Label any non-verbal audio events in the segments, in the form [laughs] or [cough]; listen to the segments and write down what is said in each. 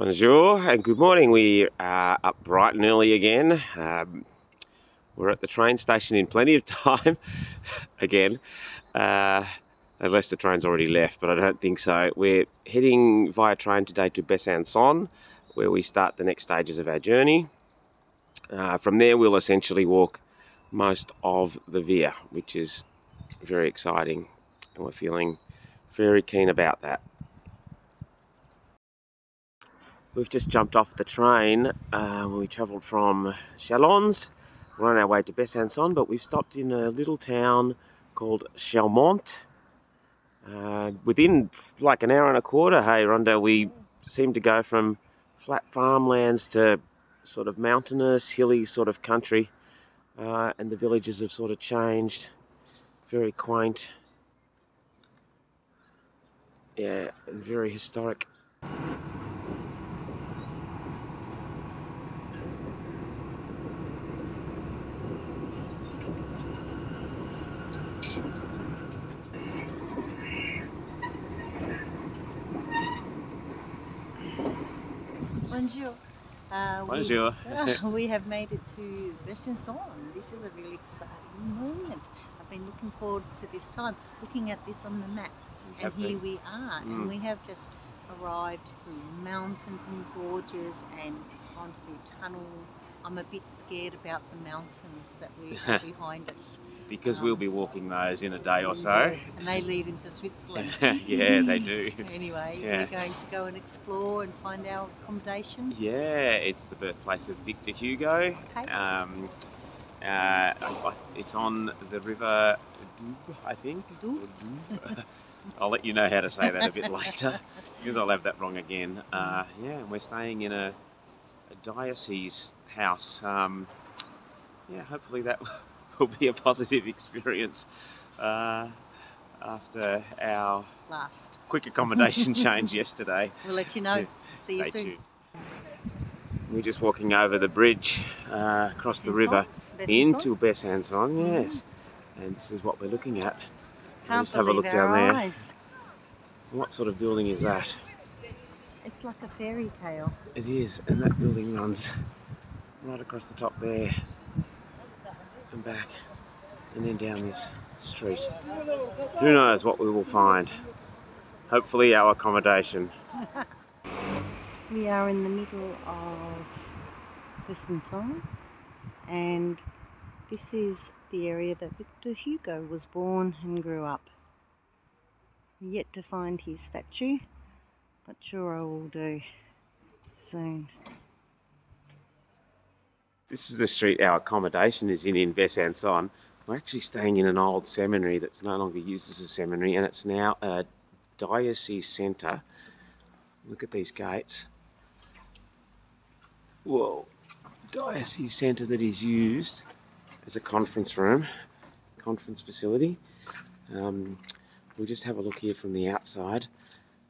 Bonjour and good morning. We are up bright and early again. Um, we're at the train station in plenty of [laughs] time again, uh, unless the train's already left, but I don't think so. We're heading via train today to Besançon, where we start the next stages of our journey. Uh, from there, we'll essentially walk most of the Via, which is very exciting, and we're feeling very keen about that. We've just jumped off the train uh, we travelled from Chalons. We're on our way to Besançon, but we've stopped in a little town called Chaumont. Uh, within like an hour and a quarter, hey Rhonda, we seem to go from flat farmlands to sort of mountainous, hilly sort of country. Uh, and the villages have sort of changed. Very quaint. Yeah, and very historic. Bonjour. Uh, Bonjour. We, [laughs] we have made it to Besançon. This is a really exciting moment. I've been looking forward to this time, looking at this on the map. You And here been. we are, Mm. and we have just arrived through mountains and gorges and gone through tunnels. I'm a bit scared about the mountains that we [laughs] have behind us, because we'll be walking those in a day or so. and they lead into Switzerland. [laughs] yeah, they do. [laughs] Anyway, Yeah. we're going to go and explore and find our accommodation. Yeah, it's the birthplace of Victor Hugo. Okay. Um, uh, it's on the river Doubs, I think. Doubs? Or I'll let you know how to say that a bit later because I'll have that wrong again. Uh, yeah, and we're staying in a, a diocese house. Um, yeah, hopefully that [laughs] will be a positive experience uh, after our Last. quick accommodation change yesterday. [laughs] We'll let you know. Yeah. See you Stay soon. tuned. We're just walking over the bridge uh, across the river into Besançon, yes. And this is what we're looking at. Can't just have a look down there. What sort of building is that? It's like a fairy tale. It is, and that building runs right across the top there and back and then down this street. Who knows what we will find? Hopefully, our accommodation. [laughs] We are in the middle of Besançon, and this is the area that Victor Hugo was born and grew up. Yet to find his statue, but sure I will do soon. This is the street our accommodation is in in Besançon. We're actually staying in an old seminary that's no longer used as a seminary and it's now a diocese centre. Look at these gates. Whoa. Diocese centre that is used as a conference room, conference facility. Um, we'll just have a look here from the outside.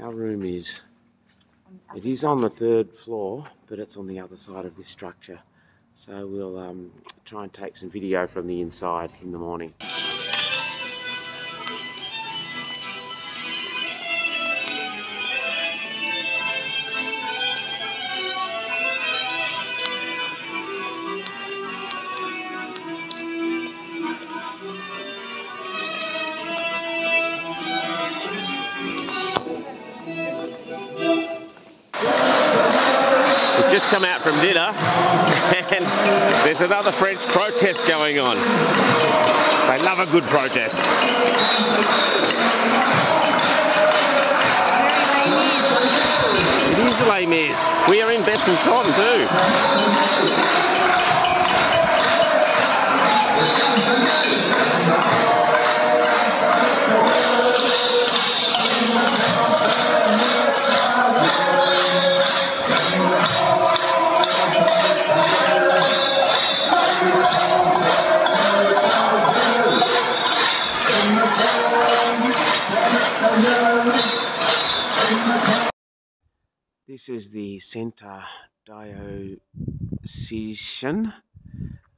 Our room is, it is on the third floor, but it's on the other side of this structure. So we'll um, try and take some video from the inside in the morning. Just come out from dinner [laughs] and there's another French protest going on. They love a good protest. It is Les Mis. We are in Besançon too. This is the Centre Diocesan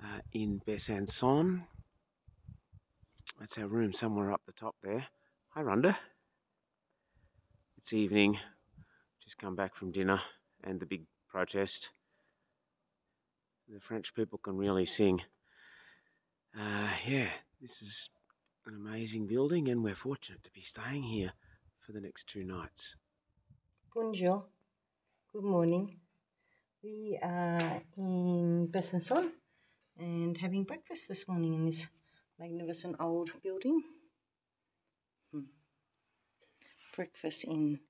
uh, in Besançon. That's our room somewhere up the top there. Hi, Rhonda. It's evening. Just come back from dinner and the big protest. The French people can really sing. Uh, yeah, this is an amazing building, and we're fortunate to be staying here for the next two nights. Bonjour. Good morning. We are in Besançon and having breakfast this morning in this magnificent old building. Hmm. Breakfast in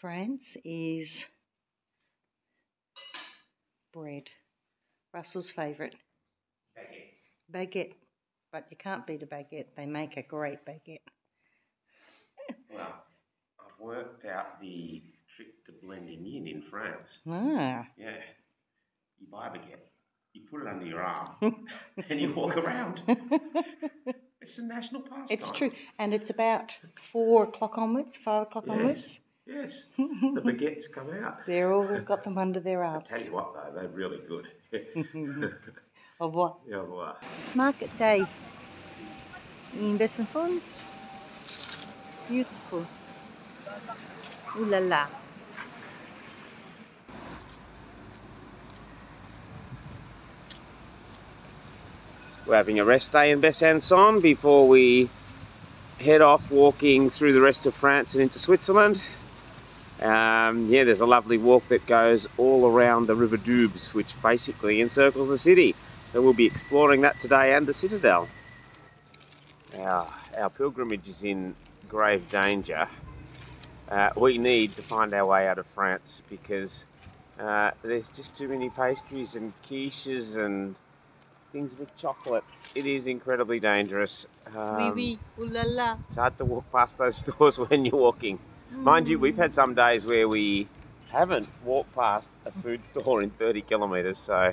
France is bread. Russell's favourite. Baguettes. Baguette. But you can't beat a baguette. They make a great baguette. Well, I've worked out the trick to blending in in France. Ah. Yeah. You buy a baguette, you put it under your arm, [laughs] and you walk around. [laughs] It's a national pastime. It's true. And it's about four o'clock onwards, five o'clock onwards. Yes. [laughs] The baguettes come out. They're all got them under their arms. Tell you what, though, they're really good. Of what? yeah, well, Market day in Besançon. Beautiful. Ooh la la. We're having a rest day in Besançon before we head off walking through the rest of France and into Switzerland. Um, yeah, there's a lovely walk that goes all around the River Doubs, which basically encircles the city. So we'll be exploring that today and the Citadel. Our, our pilgrimage is in grave danger. Uh, we need to find our way out of France because uh, there's just too many pastries and quiches and things with chocolate. It is incredibly dangerous. Um, oui, oui. Ooh la la. It's hard to walk past those [laughs] stores when you're walking. Mind you, we've had some days where we haven't walked past a food [laughs] store in 30 kilometres, so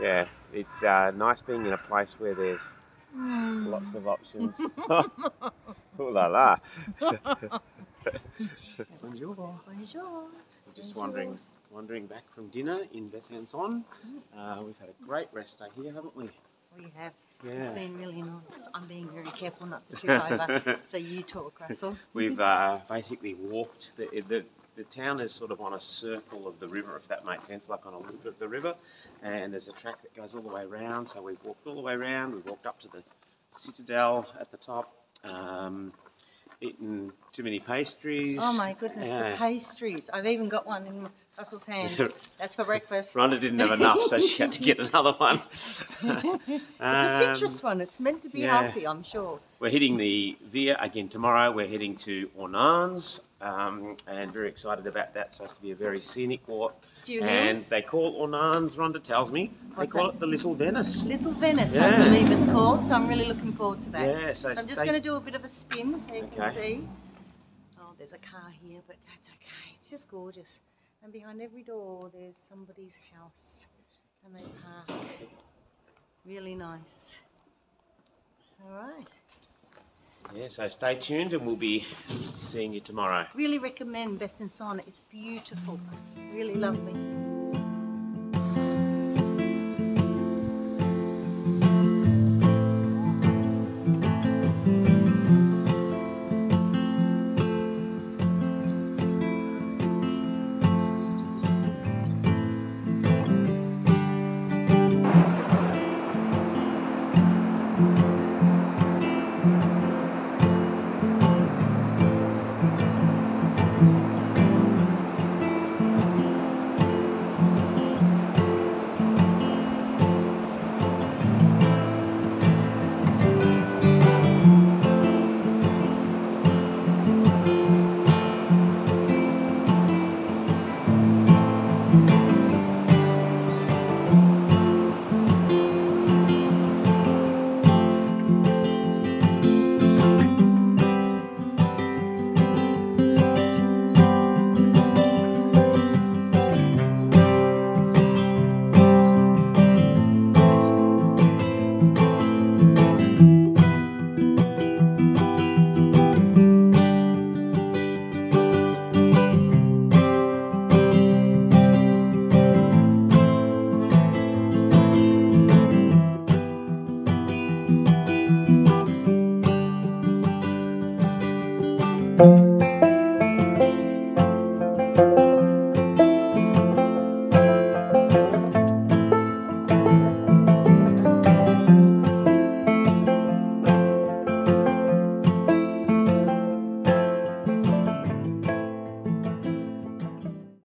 yeah, it's uh, nice being in a place where there's Mm. lots of options. Ooh la la. Bonjour. Bonjour. We're just wandering, wandering back from dinner in Besançon. Uh, we've had a great rest day here, haven't we? We have. It's been really nice. I'm being very careful not to trip over. So you talk, Russell. [laughs] We've uh, basically walked the, the the town is sort of on a circle of the river, if that makes sense, like on a loop of the river. And there's a track that goes all the way around. So we've walked all the way around. We walked up to the citadel at the top. Um, eaten too many pastries. Oh my goodness, Yeah. the pastries. I've even got one in Russell's hand. [laughs] That's for breakfast. Rhonda didn't have enough, so she had to get another one. [laughs] It's a citrus Um, one. It's meant to be yeah. healthy, I'm sure. We're hitting the Via again tomorrow. We're heading to Ornans um, and very excited about that. It's supposed to be a very scenic walk. Few and hills. they call Ornans, Rhonda tells me, they call that? it the Little Venice. Little Venice, Yeah. I believe it's called. So I'm really looking forward to that. Yeah, so I'm just going to do a bit of a spin so you can see. Oh, there's a car here, but that's okay. It's just gorgeous. And behind every door, there's somebody's house. And they park. Really nice. All right. Yeah, so stay tuned and we'll be seeing you tomorrow. Really recommend Besançon. It's beautiful. Really lovely.